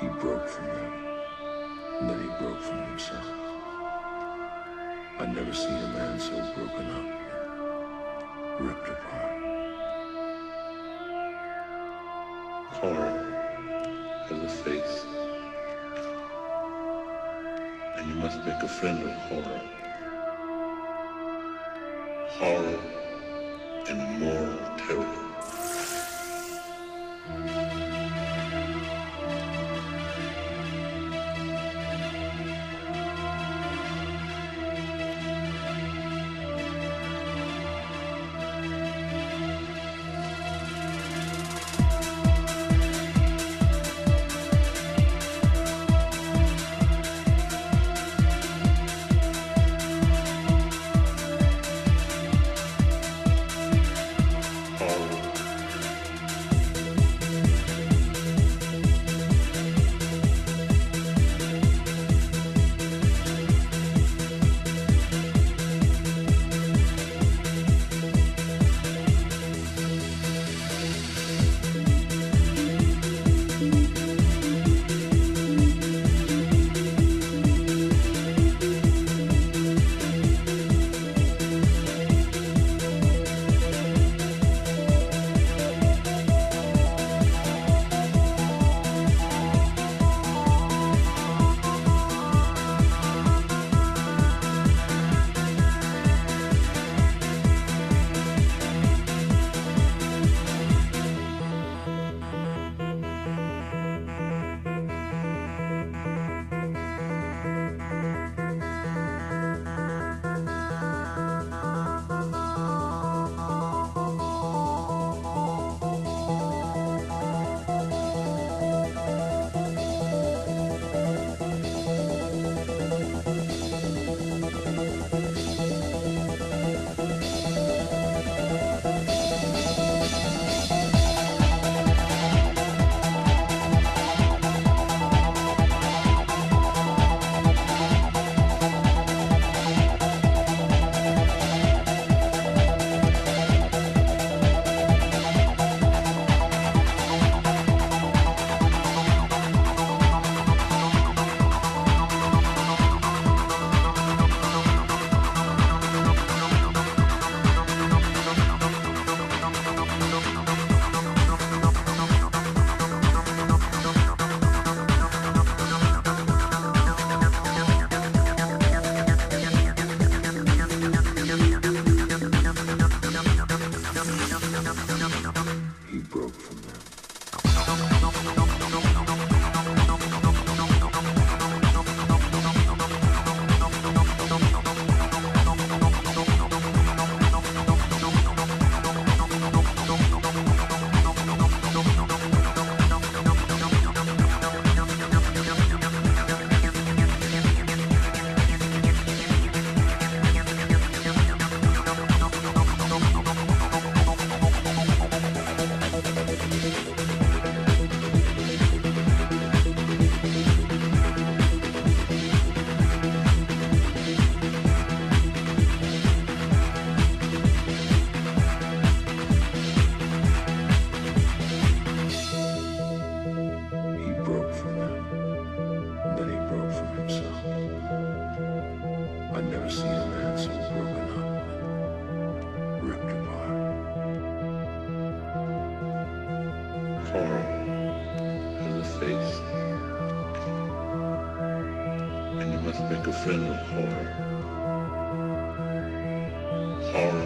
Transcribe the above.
He broke from them, and then he broke from himself. I'd never seen a man so broken up, ripped apart. Horror has a face, and you must make a friend of horror. Horror and moral He broke from them. You a friend of horror. Horror